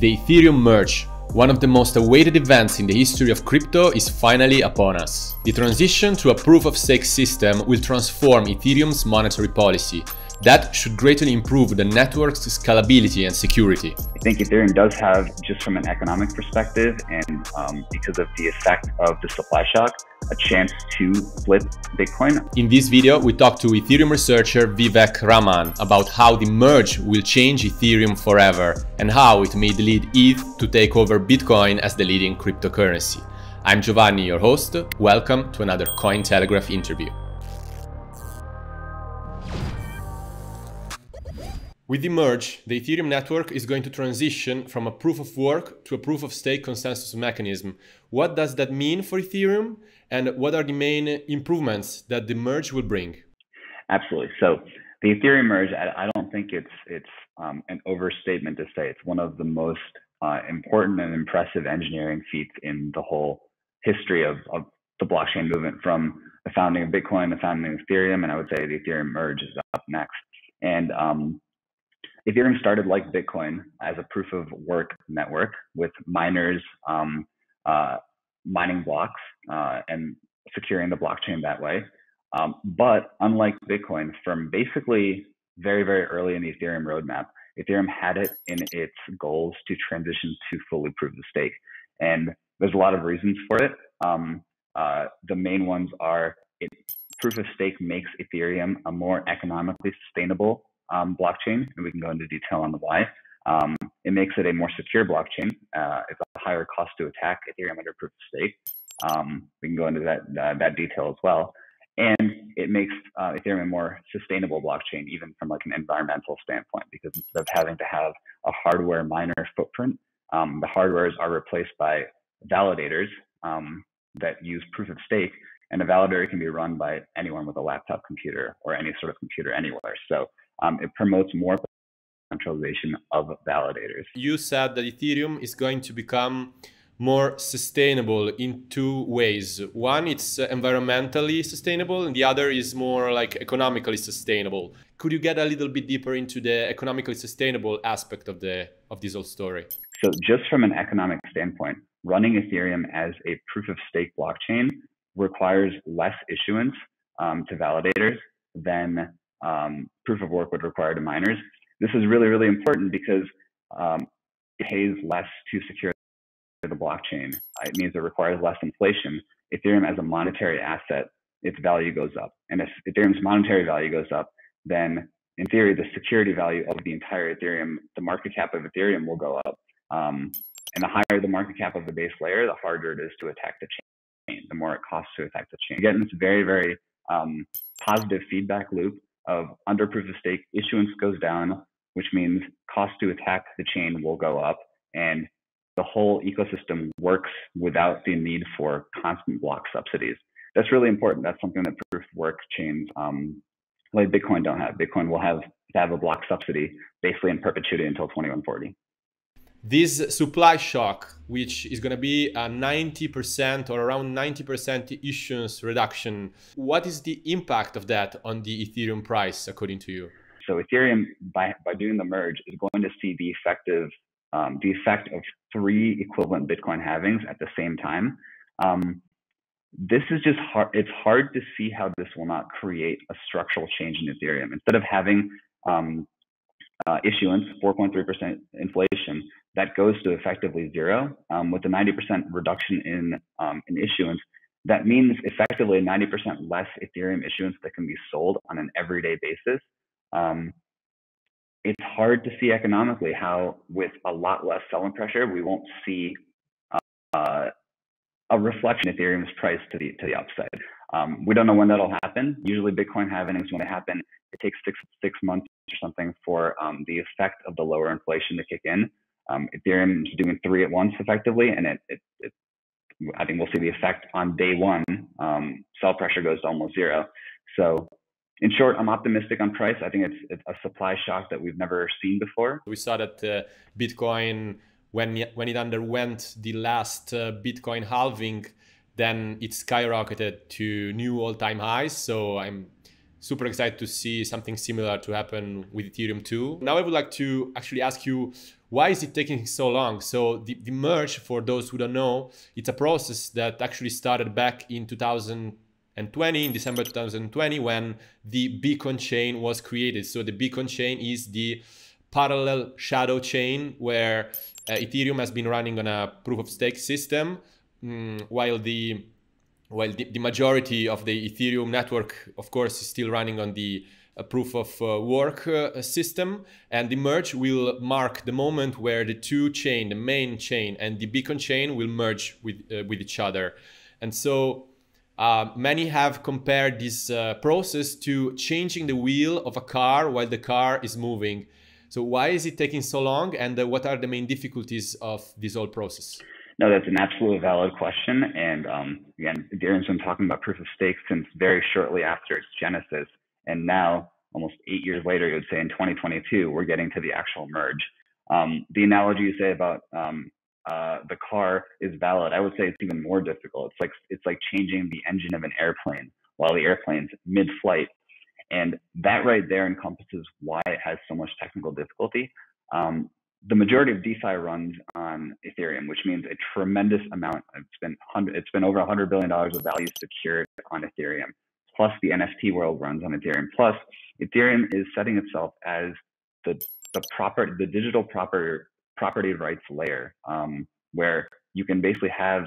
The Ethereum merge, one of the most awaited events in the history of crypto is finally upon us. The transition to a proof-of-stake system will transform Ethereum's monetary policy. That should greatly improve the network's scalability and security. I think Ethereum does have, just from an economic perspective and um, because of the effect of the supply shock, a chance to flip Bitcoin. In this video, we talk to Ethereum researcher Vivek Raman about how the merge will change Ethereum forever and how it may lead ETH to take over Bitcoin as the leading cryptocurrency. I'm Giovanni, your host. Welcome to another Cointelegraph interview. With the merge, the Ethereum network is going to transition from a proof of work to a proof of stake consensus mechanism. What does that mean for Ethereum? And what are the main improvements that the merge will bring? Absolutely. So the Ethereum merge, I, don't think it's it's um, an overstatement to say it's one of the most uh, important and impressive engineering feats in the whole history of, of the blockchain movement from the founding of Bitcoin, to the founding of Ethereum, and I would say the Ethereum merge is up next. And um, Ethereum started like Bitcoin as a proof of work network with miners um, uh, mining blocks uh, and securing the blockchain that way. Um, but unlike Bitcoin, from basically very, very early in the Ethereum roadmap, Ethereum had it in its goals to transition to fully proof of stake. And there's a lot of reasons for it. Um, uh, the main ones are it, proof of stake makes Ethereum a more economically sustainable um, blockchain, and we can go into detail on the why. Um, it makes it a more secure blockchain. Uh, it's a higher cost to attack Ethereum under proof of stake. Um, we can go into that uh, that detail as well. And it makes uh, Ethereum a more sustainable blockchain, even from like an environmental standpoint, because instead of having to have a hardware miner footprint, um, the hardwares are replaced by validators um, that use proof of stake, and a validator can be run by anyone with a laptop computer or any sort of computer anywhere. So um, it promotes more centralization of validators. You said that Ethereum is going to become more sustainable in two ways. One, it's environmentally sustainable, and the other is more like economically sustainable. Could you get a little bit deeper into the economically sustainable aspect of the of this whole story? So, just from an economic standpoint, running Ethereum as a proof of stake blockchain requires less issuance um, to validators than um, proof of work would require to miners. This is really, really important because um, it pays less to secure the blockchain. It means it requires less inflation. Ethereum as a monetary asset, its value goes up. And if Ethereum's monetary value goes up, then in theory, the security value of the entire Ethereum, the market cap of Ethereum will go up. Um, and the higher the market cap of the base layer, the harder it is to attack the chain, the more it costs to attack the chain. You get this very, very um, positive feedback loop of under proof of stake, issuance goes down, which means cost to attack the chain will go up. And the whole ecosystem works without the need for constant block subsidies. That's really important. That's something that proof of work chains um, like Bitcoin don't have. Bitcoin will have to have a block subsidy basically in perpetuity until 2140 this supply shock, which is going to be a 90% or around 90% issuance reduction, what is the impact of that on the Ethereum price, according to you? So Ethereum, by, by doing the merge, is going to see the effective um, the effect of three equivalent Bitcoin halvings at the same time. Um, this is just hard. It's hard to see how this will not create a structural change in Ethereum. Instead of having um, uh, issuance, 4.3% inflation, that goes to effectively zero. Um, with a 90% reduction in, um, in issuance, that means effectively 90% less Ethereum issuance that can be sold on an everyday basis. Um, it's hard to see economically how, with a lot less selling pressure, we won't see uh, a reflection of Ethereum's price to the to the upside. Um, we don't know when that'll happen. Usually, Bitcoin halvings when they happen, it takes six six months or something for um, the effect of the lower inflation to kick in. Um, Ethereum is doing three at once effectively, and it, it, it, I think we'll see the effect on day one. Um, sell pressure goes to almost zero. So, in short, I'm optimistic on price. I think it's, it's a supply shock that we've never seen before. We saw that uh, Bitcoin, when when it underwent the last uh, Bitcoin halving, then it skyrocketed to new all-time highs. So I'm super excited to see something similar to happen with Ethereum too. Now I would like to actually ask you, why is it taking so long? So the, the merge, for those who don't know, it's a process that actually started back in 2020, in December 2020, when the Beacon chain was created. So the Beacon chain is the parallel shadow chain where uh, Ethereum has been running on a proof of stake system, mm, while the while the, the, majority of the Ethereum network, of course, is still running on the uh, proof of uh, work uh, system. And the merge will mark the moment where the two chain, the main chain and the beacon chain will merge with, uh, with each other. And so uh, many have compared this uh, process to changing the wheel of a car while the car is moving. So why is it taking so long and what are the main difficulties of this whole process? No, that's an absolutely valid question. And um, again, Ethereum's been talking about proof of stake since very shortly after its genesis. And now, almost eight years later, you would say in 2022, we're getting to the actual merge. Um, the analogy you say about um, uh, the car is valid. I would say it's even more difficult. It's like it's like changing the engine of an airplane while the airplane's mid-flight, and that right there encompasses why it has so much technical difficulty. Um, the majority of DeFi runs on Ethereum, which means a tremendous amount. It's been it's been over 100 billion dollars of value secured on Ethereum. Plus, the NFT world runs on Ethereum. Plus, Ethereum is setting itself as the the proper the digital proper property rights layer, um, where you can basically have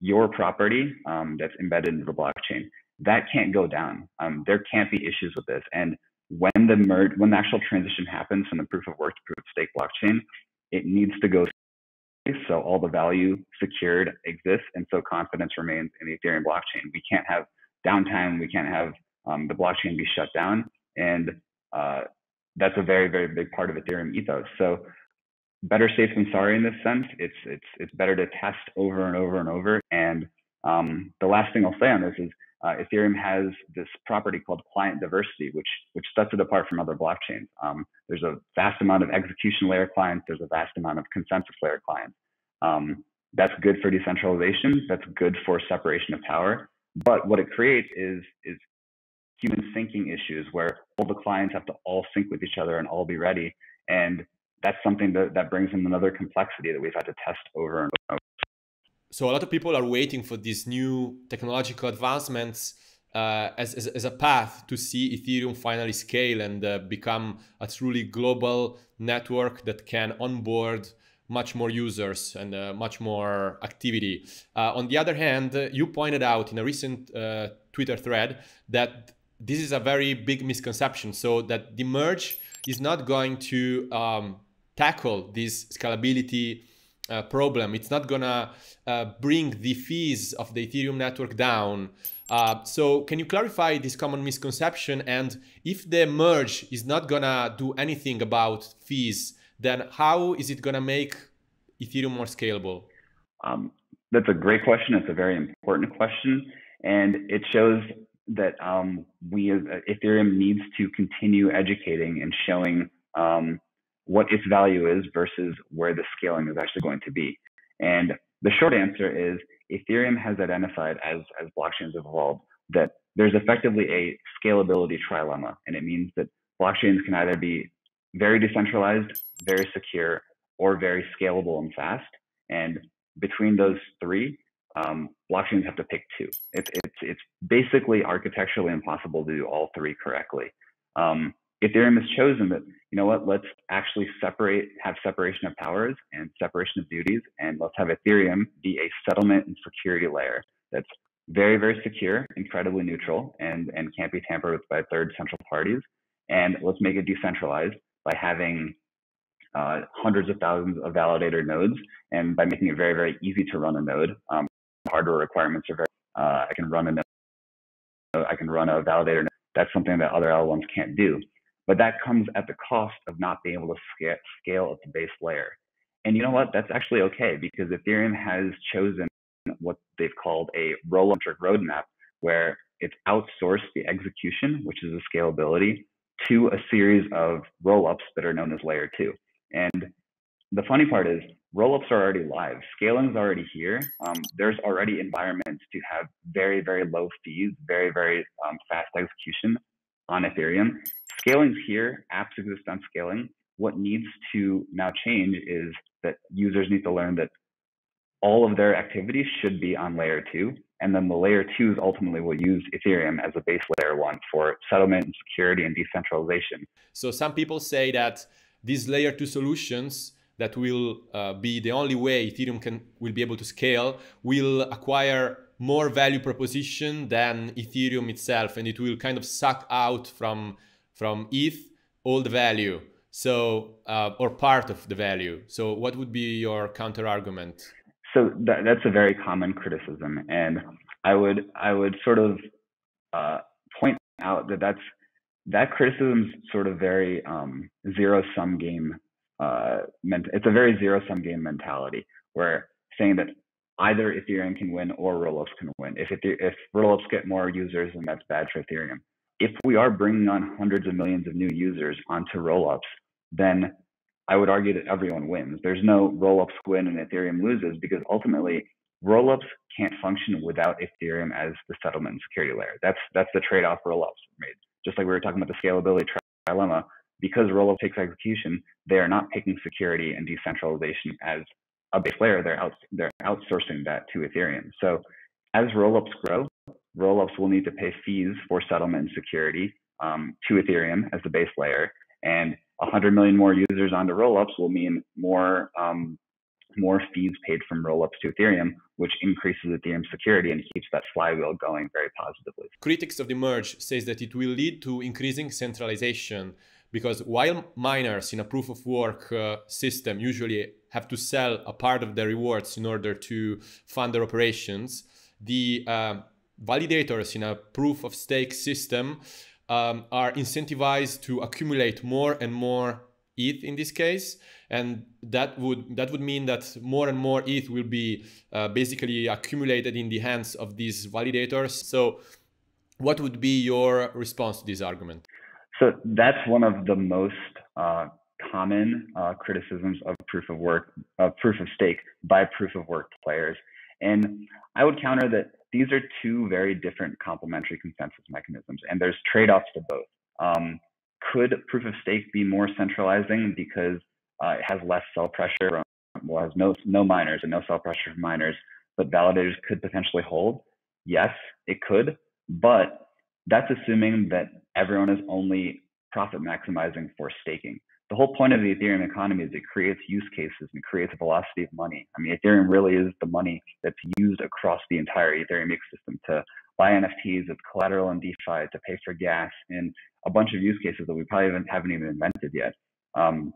your property um, that's embedded into the blockchain. That can't go down. Um, there can't be issues with this, and when the merge, when the actual transition happens from the proof of work to proof of stake blockchain, it needs to go so all the value secured exists, and so confidence remains in the Ethereum blockchain. We can't have downtime. We can't have um, the blockchain be shut down, and uh, that's a very, very big part of Ethereum ethos. So better safe than sorry in this sense. It's it's it's better to test over and over and over. And um, the last thing I'll say on this is uh, Ethereum has this property called client diversity, which which sets it apart from other blockchains. Um, there's a vast amount of execution layer clients. There's a vast amount of consensus layer clients. Um, that's good for decentralization. That's good for separation of power. But what it creates is is human syncing issues where all the clients have to all sync with each other and all be ready. And that's something that, that brings in another complexity that we've had to test over and over so a lot of people are waiting for these new technological advancements uh, as, as, as, a path to see Ethereum finally scale and uh, become a truly global network that can onboard much more users and uh, much more activity. Uh, on the other hand, you pointed out in a recent uh, Twitter thread that this is a very big misconception. So that the merge is not going to um, tackle this scalability uh, problem. It's not gonna uh, bring the fees of the Ethereum network down. Uh, so can you clarify this common misconception? And if the merge is not gonna do anything about fees, then how is it gonna make Ethereum more scalable? Um, that's a great question. It's a very important question, and it shows that um, we uh, Ethereum needs to continue educating and showing um, what its value is versus where the scaling is actually going to be. And the short answer is Ethereum has identified as, as blockchains have evolved that there's effectively a scalability trilemma. And it means that blockchains can either be very decentralized, very secure, or very scalable and fast. And between those three, um, blockchains have to pick two. It's, it's, it's basically architecturally impossible to do all three correctly. Um, Ethereum has chosen that, you know what, let's actually separate, have separation of powers and separation of duties, and let's have Ethereum be a settlement and security layer that's very, very secure, incredibly neutral, and, and can't be tampered with by third central parties. And let's make it decentralized by having uh, hundreds of thousands of validator nodes, and by making it very, very easy to run a node. Um, hardware requirements are very. Uh, I can run a node. I can run a validator. Node. That's something that other L1s can't do. But that comes at the cost of not being able to scale, scale at the base layer. And you know what? That's actually okay because Ethereum has chosen what they've called a roll-up roadmap, where it's outsourced the execution, which is the scalability, to a series of roll-ups that are known as layer two. And the funny part is roll-ups are already live. Scaling is already here. Um, there's already environments to have very, very low fees, very, very um, fast execution on Ethereum. Scaling's here, apps exist on scaling. What needs to now change is that users need to learn that all of their activities should be on layer two. And then the layer twos ultimately will use Ethereum as a base layer one for settlement and security and decentralization. So some people say that these layer two solutions that will uh, be the only way Ethereum can will be able to scale will acquire more value proposition than Ethereum itself, and it will kind of suck out from from ETH all the value. So uh, or part of the value. So what would be your counter argument? So that, that's a very common criticism, and I would I would sort of uh, point out that that's that criticism is sort of very um, zero sum game. Uh, it's a very zero sum game mentality where saying that either Ethereum can win or rollups can win. If if rollups get more users, then that's bad for Ethereum. If we are bringing on hundreds of millions of new users onto rollups, then I would argue that everyone wins. There's no rollups win and Ethereum loses because ultimately rollups can't function without Ethereum as the settlement and security layer. That's that's the trade-off rollups made just like we were talking about the scalability trilemma, because Rollup takes execution, they are not taking security and decentralization as a base layer. They're out, they're outsourcing that to Ethereum. So as rollups grow, rollups will need to pay fees for settlement and security um, to Ethereum as the base layer, and 100 million more users onto rollups will mean more um, more fees paid from rollups to Ethereum, which increases Ethereum security and keeps that flywheel going very positively. Critics of the merge says that it will lead to increasing centralization because while miners in a proof of work uh, system usually have to sell a part of their rewards in order to fund their operations, the uh, validators in a proof of stake system um, are incentivized to accumulate more and more ETH in this case, and that would that would mean that more and more ETH will be uh, basically accumulated in the hands of these validators. So, what would be your response to this argument? So that's one of the most uh, common uh, criticisms of proof of work, of proof of stake by proof of work players, and I would counter that these are two very different complementary consensus mechanisms, and there's trade-offs to both. Um, could proof of stake be more centralizing because uh, it has less sell pressure, well, has no no miners and no sell pressure from miners, but validators could potentially hold? Yes, it could, but that's assuming that everyone is only profit maximizing for staking. The whole point of the Ethereum economy is it creates use cases and creates a velocity of money. I mean, Ethereum really is the money that's used across the entire Ethereum ecosystem to buy NFTs with collateral and DeFi, to pay for gas, and a bunch of use cases that we probably haven't, haven't even invented yet. Um,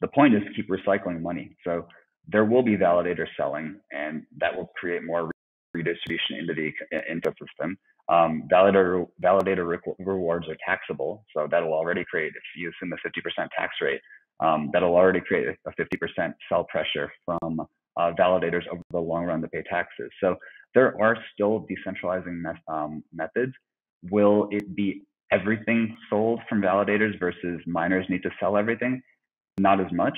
the point is to keep recycling money. So there will be validators selling, and that will create more redistribution into the ecosystem. Um, validator validator re- rewards are taxable, so that'll already create, if you assume a 50% tax rate, um, that'll already create a 50% sell pressure from uh, validators over the long run to pay taxes. So there are still decentralizing um, methods. Will it be everything sold from validators versus miners need to sell everything? Not as much.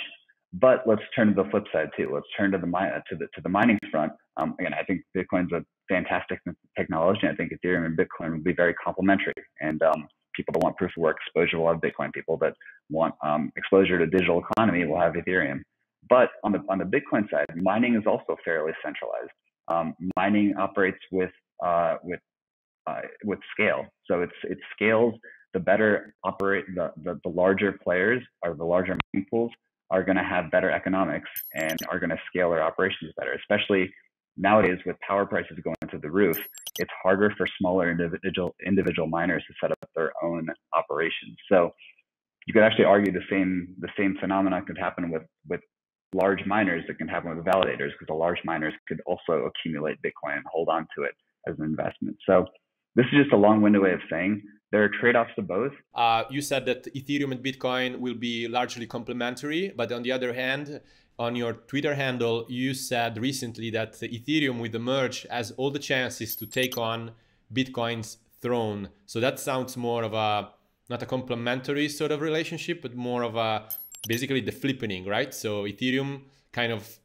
But let's turn to the flip side too. Let's turn to the to the to the mining front. Um, again, I think Bitcoin's a fantastic technology. I think Ethereum and Bitcoin will be very complementary. And um, people that want proof of work exposure will have Bitcoin. People that want um, exposure to digital economy will have Ethereum. But on the on the Bitcoin side, mining is also fairly centralized. Um, mining operates with uh, with uh, with scale. So it's it scales. The better operate the, the, the larger players or the larger mining pools are going to have better economics and are going to scale their operations better. Especially nowadays with power prices going to the roof, it's harder for smaller individual individual miners to set up their own operations. So you could actually argue the same the same phenomenon could happen with with large miners that can happen with validators because the large miners could also accumulate Bitcoin and hold on to it as an investment. So this is just a long-winded way of saying there are trade-offs to both. Uh, you said that Ethereum and Bitcoin will be largely complementary, but on the other hand, on your Twitter handle, you said recently that Ethereum with the merge has all the chances to take on Bitcoin's throne. So that sounds more of a not a complementary sort of relationship, but more of a basically the flippening, right? So Ethereum kind of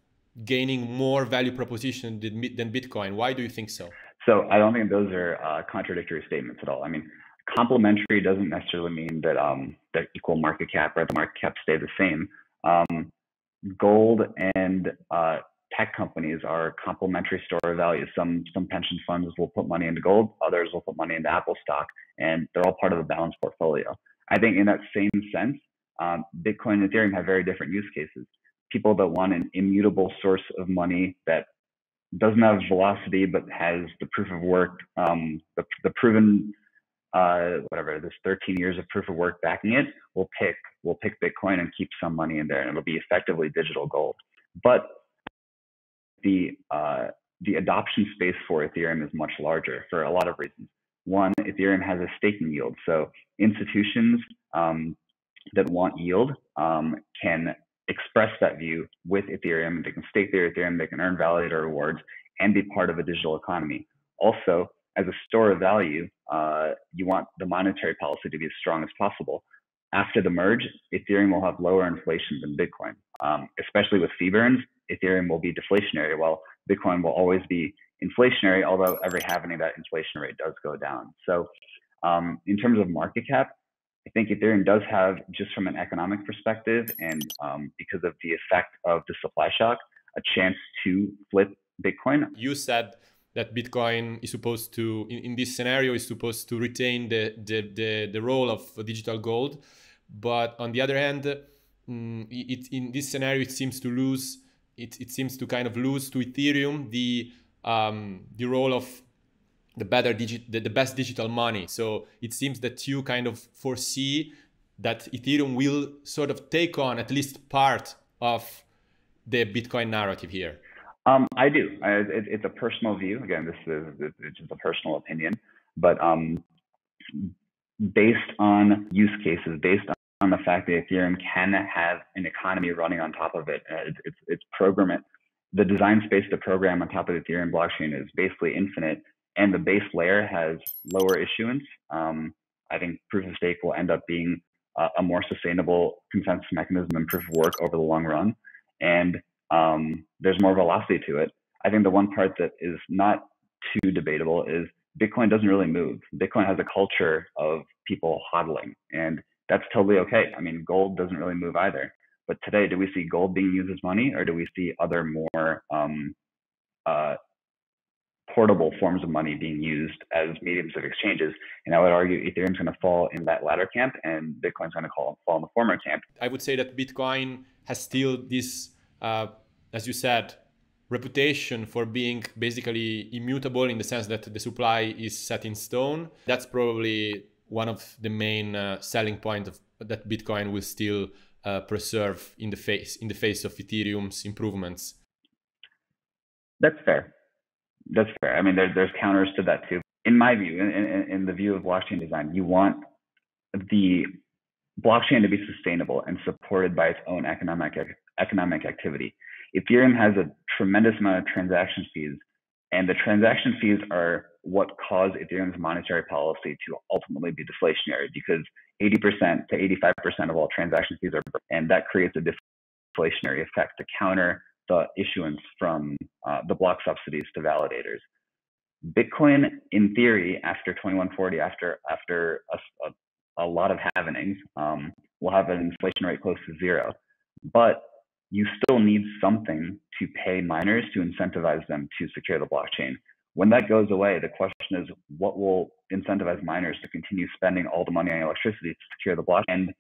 gaining more value proposition than Bitcoin. Why do you think so? So I don't think those are uh, contradictory statements at all. I mean, complementary doesn't necessarily mean that um, they're equal market cap or the market cap stay the same. Um, gold and uh, tech companies are complementary store of value. Some some pension funds will put money into gold, others will put money into Apple stock, and they're all part of a balanced portfolio. I think in that same sense, um, Bitcoin and Ethereum have very different use cases. People that want an immutable source of money that doesn't have velocity but has the proof of work, um, the, the proven uh, whatever this 13 years of proof of work backing it, we'll pick we'll pick Bitcoin and keep some money in there, and it'll be effectively digital gold. But the uh, the adoption space for Ethereum is much larger for a lot of reasons. One, Ethereum has a staking yield, so institutions um, that want yield um, can express that view with Ethereum. They can stake their Ethereum, they can earn validator rewards, and be part of a digital economy. Also, as a store of value, uh, you want the monetary policy to be as strong as possible. After the merge, Ethereum will have lower inflation than Bitcoin, um, especially with fee burns. Ethereum will be deflationary, while Bitcoin will always be inflationary, although every halving that inflation rate does go down. So, um, in terms of market cap, I think Ethereum does have, just from an economic perspective, and um, because of the effect of the supply shock, a chance to flip Bitcoin. You said that Bitcoin is supposed to, in, in this scenario, is supposed to retain the, the, the, the, role of digital gold. But on the other hand, mm, it, in this scenario, it seems to lose, it, it seems to kind of lose to Ethereum the, um, the role of the better digit, the, the best digital money. So it seems that you kind of foresee that Ethereum will sort of take on at least part of the Bitcoin narrative here. Um, I do. I, it, it's a personal view. Again, this is it's just a personal opinion, but um, based on use cases, based on the fact that Ethereum can have an economy running on top of it, uh, it's, it's, it's program The design space to program on top of the Ethereum blockchain is basically infinite, and the base layer has lower issuance. Um, I think proof of stake will end up being uh, a more sustainable consensus mechanism than proof of work over the long run. And um, there's more velocity to it. I think the one part that is not too debatable is Bitcoin doesn't really move. Bitcoin has a culture of people hodling, and that's totally okay. I mean, gold doesn't really move either. But today, do we see gold being used as money, or do we see other more um, uh, portable forms of money being used as mediums of exchanges? And I would argue Ethereum's going to fall in that latter camp, and Bitcoin's going to fall in the former camp. I would say that Bitcoin has still this uh, as you said, reputation for being basically immutable in the sense that the supply is set in stone. That's probably one of the main uh, selling points of, that Bitcoin will still uh, preserve in the face in the face of Ethereum's improvements. That's fair. That's fair. I mean, there, there's counters to that too. In my view, in, in, in the view of blockchain design, you want the blockchain to be sustainable and supported by its own economic economic activity. Ethereum has a tremendous amount of transaction fees, and the transaction fees are what cause Ethereum's monetary policy to ultimately be deflationary because 80% to 85% of all transaction fees are, and that creates a deflationary effect to counter the issuance from uh, the block subsidies to validators. Bitcoin, in theory, after 2140, after after a, a, a lot of halvenings, um, will have an inflation rate close to zero. But you still need something to pay miners to incentivize them to secure the blockchain. When that goes away, the question is what will incentivize miners to continue spending all the money on electricity to secure the blockchain? And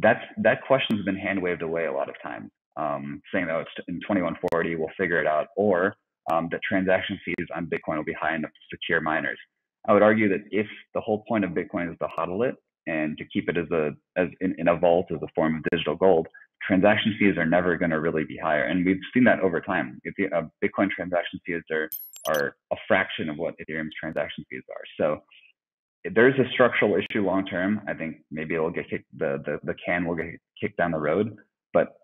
that's that question has been hand waved away a lot of times, um, saying that it's in 2140 we'll figure it out, or um, that transaction fees on Bitcoin will be high enough to secure miners. I would argue that if the whole point of Bitcoin is to hodl it and to keep it as a as in, in a vault as a form of digital gold, transaction fees are never going to really be higher. And we've seen that over time. If the, uh, Bitcoin transaction fees are, are a fraction of what Ethereum's transaction fees are. So there's a structural issue long term. I think maybe it'll get kicked, the, the, the can will get kicked down the road. But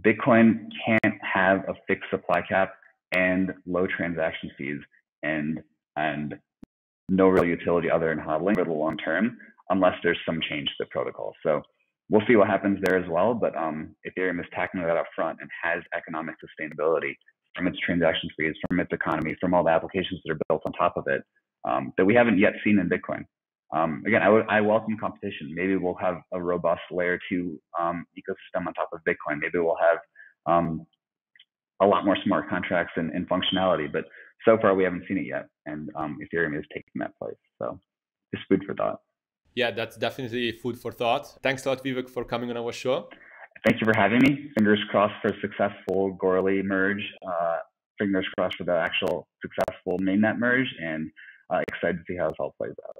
Bitcoin can't have a fixed supply cap and low transaction fees and and no real utility other than hodling for the long term unless there's some change to the protocol. So we'll see what happens there as well. But um, Ethereum is tackling that up front and has economic sustainability from its transaction fees, from its economy, from all the applications that are built on top of it. um, that we haven't yet seen in Bitcoin. Um, again, I, welcome competition. Maybe we'll have a robust layer two um, ecosystem on top of Bitcoin. Maybe we'll have um, a lot more smart contracts and, and, functionality. But so far, we haven't seen it yet, and um, Ethereum is taking that place. So, just food for thought. Yeah, that's definitely food for thought. Thanks a lot, Vivek, for coming on our show. Thank you for having me. Fingers crossed for a successful Goerli merge. Uh, fingers crossed for the actual successful mainnet merge, and uh, excited to see how this all plays out.